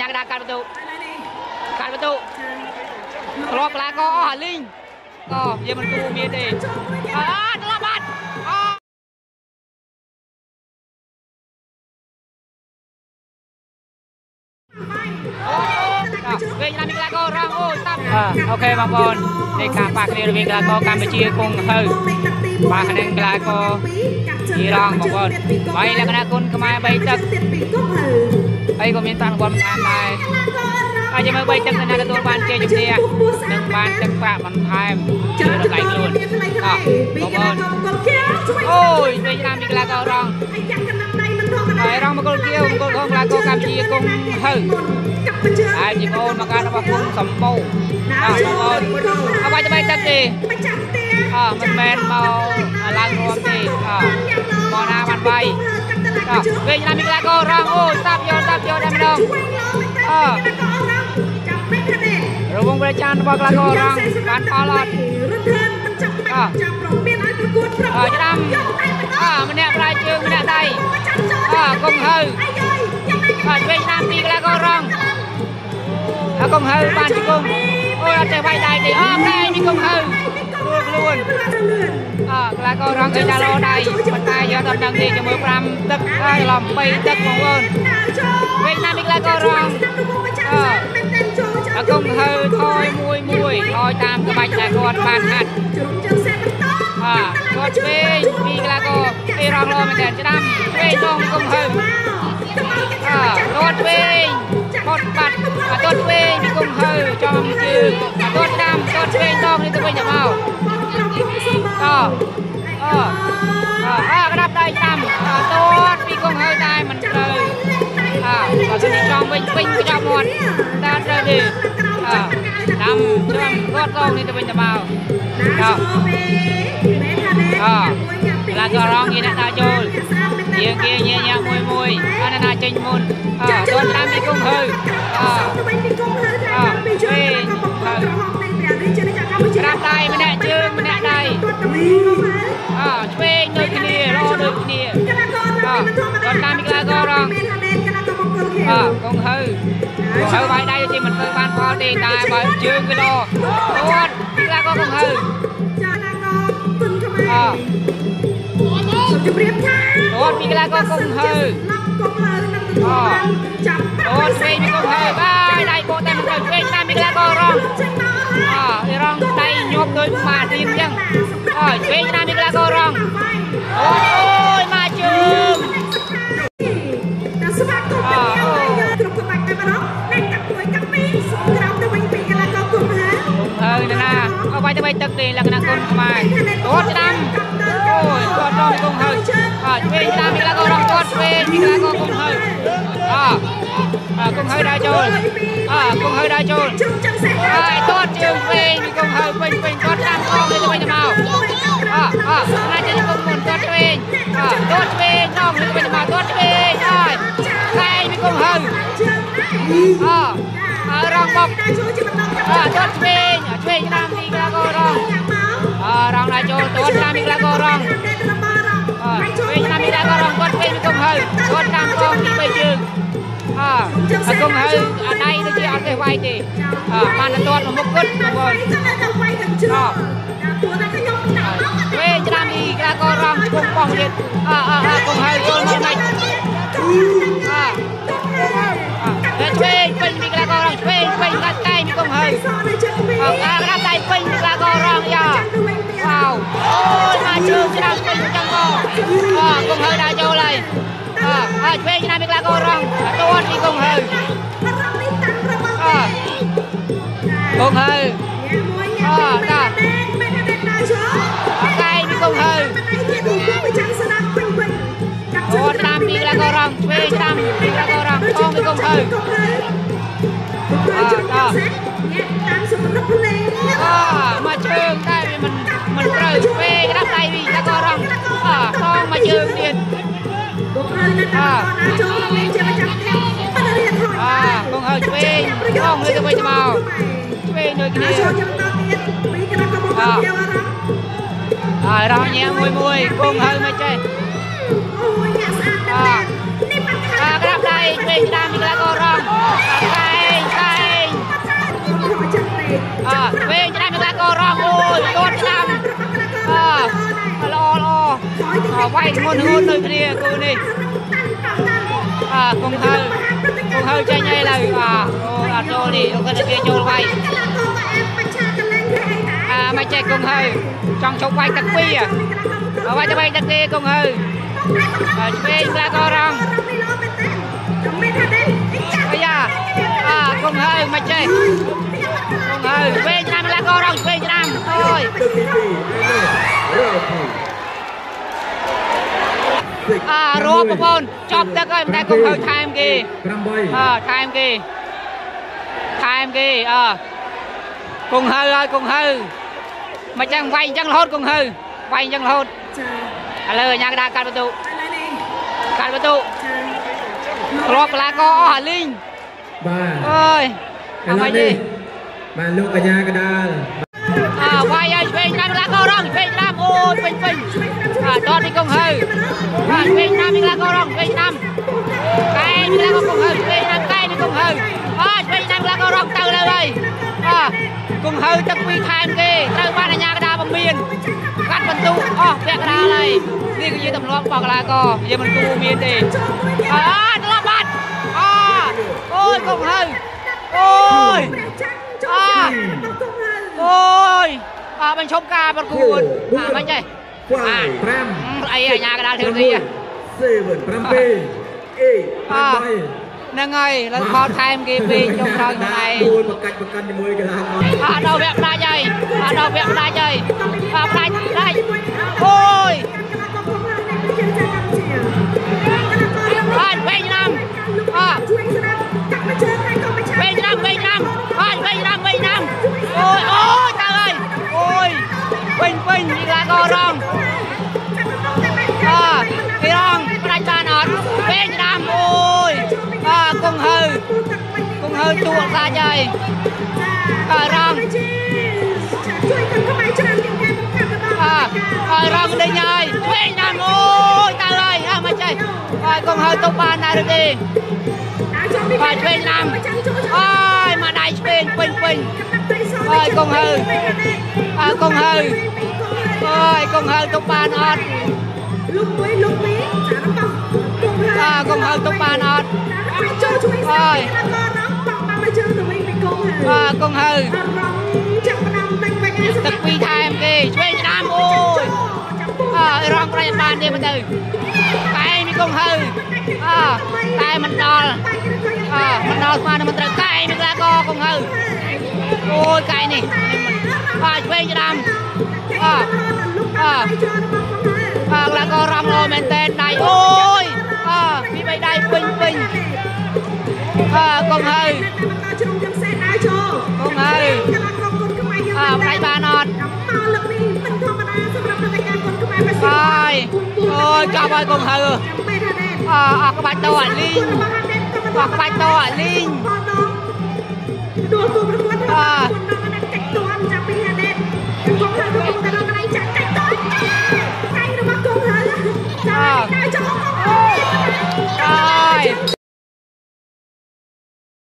ញ៉ាកដាកាត់បន្ទុកាត់បន្ទុធ្លាប់កលាក៏អស់អាលីងក៏យើងមិនគួរមានទេអត់ធ្លាប់បាត់អូវិញណាមីក្លាករងអូតាប់អូខេបងប្អូននៃការប៉ះគ្នារវាងក្លាករកម្ពុជាគង់ហើប៉ះគ្នាក្លាករជីរងបងប្អូនហើយលក្ខណៈគុណខ្មែរ3ទឹក អីក៏មានតាមរង្វាន់មិនខានដែរហើយយើងមើលបីទឹកណាទទួលបានជ័យជំនះនិងបានទឹកប្រាក់បន្ថែមជារំលែកខ្លួនអរគុណអូយវិញឆ្នាំពីកីឡាកររងហើយរងមកគល់គៀវមកគល់ខងកីឡាករកម្ពុជាគង់ហើហើយជាបងមកការរបស់គុំសំពោអរបងអូនអបាយបាយទឹកទេអរមិនមែនមកឡើងរួមទេអរមកណាបានបាយ វិញណាមីក្លាកររងអូស្ដាប់យកស្ដាប់យកតែម្ដងអោះរវងព្រះចានរបស់ក្លាកររងបានផលអត់អោះអោះច្រាំអោះម្នាក់ប្រែជើងម្នាក់ដៃអោះកុំហើអោះវិញតាមពីក្លាកររងអោះកុំហើបានជង្គង់អូយអត់ចេះវាយដៃទេអោះតែមីកុំហើ ខ្លួនខ្លួនអើក្លាកររងគេដាឡូដៃប៉ុន្តែយកដល់ដឹងទេជាមួយ5ទឹកហើយឡំ3ទឹកបងប្អូនវិញណាមីក្លាកររងអើអកុំហើថយមួយមួយថយតាមក្បាច់ដែលគាត់បានហាត់អើគាត់ឆ្វេងពីក្លាករគេរងលោមែនតើច្រាំឆ្វេងដងកុំហើអើគាត់ឆ្វេងគាត់បាត់អត់ឆ្វេងពីកុំហើចំជើងអត់តាមគាត់ឆ្វេងដងនេះទៅវិញទៅមក បើទៅចំវិញពេញកញ្ចប់មាត់តែត្រូវទេអើតាមចំគាត់ដងនេះទៅវិញទៅមកអអអឡាក៏រងគេអ្នកដើរចូលជាងគេញ៉ាញ៉ាមួយមួយអត់ណាចេញមុនអើគាត់តាមពីគុំហើអើអើពេលក្រាបដៃម្នាក់ជើងម្នាក់ដៃអើឆ្វេង វាយដៃទីមិនទៅបានផលទេតែបើជើងគឺល្អគាត់ពីក្លាក៏កងហើអើជម្រាបថាអូនពីកន្លែងក៏កុំហើអូចាប់អូនស្វែងពីកុំហើបាយដៃបោតែមិនទៅស្វែងតាមពីកន្លែងក៏រងអូរងដៃញាប់ដូចម៉ាទីនអញ្ចឹងអូស្វែងតាមពីកន្លែងក៏រងអូអូយមកជើង យទៅបីទឹកទេលក្ខណៈគុំខ្មែរអូនឆ្នាំអូយគាត់រងគុំហើយអើឆ្វេងតាមមីក្លាក៏រងគាត់ឆ្វេងមីក្លាក៏គុំហើយអើអើគុំហើយដើរចូលអើគុំហើយដើរចូលហើយគាត់ជើងឆ្វេងមីគុំហើយពេញពេញគាត់តាមកងទៅវិញទៅមកអើអើណាចេញគុំមុនគាត់ឆ្វេងអើគាត់ឆ្វេងដល់ទៅវិញទៅមកគាត់ឆ្វេងហើយតែមីគុំហើយអើ អើរងបុកអើគាត់ឆ្វេងឆ្វេងតាមមីក្លាក៏រងអើរងដើរចូលគាត់តាមមីក្លាក៏រងវិញណាមីដែរក៏រងគាត់វិញគុំហើយគាត់តាមកងទី3ជើងអើគុំហើយអាដៃដូចជាអត់ទេវាយទេអើបានតែទាត់មកមុខគាត់បងប្អូនអើវិញឆ្នាំនេះក្រាក៏រងគុំបោះទៀតអើអើអើគុំហើយចូលមកមិនអើអើឆ្វេង ពេញកាត់តែងគុំហើយអើក្រាដៃពេញមីក្រាក៏រងយ៉ាវ៉ាវអូយមកជើងឆ្នាំពេញចឹងក៏អើគុំហើយដាក់ចូលហើយអើអើឆ្វេងឆ្នាំមីក្លាក៏រងទាត់ពីគុំហើយអើគុំហើយអើតាអកៃពីគុំហើយអូតាមពីក្លាក៏រងឆ្វេងឆ្នាំពីក្លាក៏រងកងពីគុំហើយអើ បាទមកជើងតែវាមិនមិនត្រូវពេកណាដៃវាតែក៏រងបាទផងមកជើងទៀតបងហើយនៅតាមណាចូលលេងជាប្រចាំថ្ងៃបាទរៀនហើយបាទបងហើយឆ្វេងបងលើទៅវិញទៅមកឆ្វេងដូចគ្នាចូលចំតទៀតពីក្រាស់ក៏មកពីអារម្មណ៍ហើយរងញ៉ាំមួយមួយបងហើយមិនចេះអូយអ្នកស្អាតតែនេះបាត់ខាងក្រាស់ដៃឆ្វេងតាមពីក្រាស់ក៏រង វាយធ្ងន់ធ្ងរដូចគ្នាគូនេះអើកុំហើកុំហើចេញអីឡើយអើអូអត់ចូលនេះគាត់តែគេចូលវាយអើមិនចេះកុំហើចង់ជប់វាយទឹកពីរវាយទៅវាយទឹកគេកុំហើឆ្វេងកីឡាកររងអាយ៉ាអើកុំហើមិនចេះកុំហើឆ្វេងឆ្នាំកីឡាកររងឆ្វេងឆ្នាំអូយទឹកទី2រើភី អើរកបងប្អូនចប់ទឹកហើយមិនដែលកុំហើយថែមគេអើ8ថែមគេថែមគេអើកុងហើយហើយកុងហើយមិនចឹងវាយអញ្ចឹងរហូតកុងហើយវាយអញ្ចឹងរហូតឥឡូវអាញាកដាកាត់បន្ទុកាត់បន្ទុធ្លាប់កីឡាករអស់អាលីងបាទអើយឥឡូវនេះបាទលោកកញ្ញាកដាលអើវាយហើយឆ្វេងឆ្នាំកីឡាកររងឆ្វេងឆ្នាំអូយពេញពេញអើ តតពីកុងហើយបាទឆ្វេងឆ្នាំកីឡាកររងឆ្វេងឆ្នាំកែកីឡាករកុងហើយឆ្វេងឆ្នាំកែនេះកុងហើយអើឆ្វេងឆ្នាំកីឡាកររងទៅលើហើយអើកុងហើយទឹកពីរថែមគេត្រូវបានអាញាកដាបំមានកាត់បន្ទុកអស់ពាក់កដាលហើយនេះគឺជាទម្លាប់របស់កីឡាករយើងមិនគួរមានទេអើត្រឡប់បាត់អអូយកុងហើយអូយអូយអើបញ្ឈប់ការប្រកួតអាមិនចេះ 5អីអាញាកដាលធ្វើនេះ7 7 8ហ្នឹងហើយឡើងខោថែមគេពេកចុងក្រោយខ្លួនឯងមួយបកាច់បកាន់ជាមួយកីឡាករអត់ដល់វគ្គផ្ដាច់ហើយអត់ដល់វគ្គផ្ដាច់ហើយអត់ផ្ដាច់ផ្ដាច់អូយបាច់វិញណាំអត់វិញណាំវិញណាំបាច់វិញណាំវិញណាំអូយអូយតើហើយអូយវិញវិញនេះឡាកររង គង់ហើទួសាច់ហើយអើរងអើអើរងដេញហើយវិញណាំអូយតើហើយអើមិនចេះអើកុំហើយទុកបានដែរឬទេបាទឆ្វេងណាំអើយមកដៃឆ្វេងពេញពេញអើយកុំហើយអើកុំហើយអើយកុំហើយទុកបានអត់ lúc mấy lúc mấy chả nó bằng cùng hai អើកុំហើយទុកបានអត់ ai chơi chui Ôi. sao nó mình mình cùng អើ hai កុំហើយ chẳng có năm đánh bạch ai ទឹកពីរថែមគេឆ្វេងណាំអូយអើរងប្រៃបានទេមើលទៅតែមានកុំហើយអើតែមិនដល់អើមិនដល់ស្មានមិនត្រូវកែនឹងឡាកកុំហើអូយកែនេះបាទឆ្វេងច្រាំអើអើអើឡាករំលោមែនតែនដៃអូយអើពីបីដៃពេញពេញអើកុំហើកុំហើយ អើផ្សាយបានអត់អាយអូយកាប់ហើយកុំហៅអើអស់ក្បាច់តោអាលីងអស់ក្បាច់តោអាលីងដួលទូប្រកួតរបស់គុណនឹងអាណិតកិច្ចទាន់ចាប់ពីអា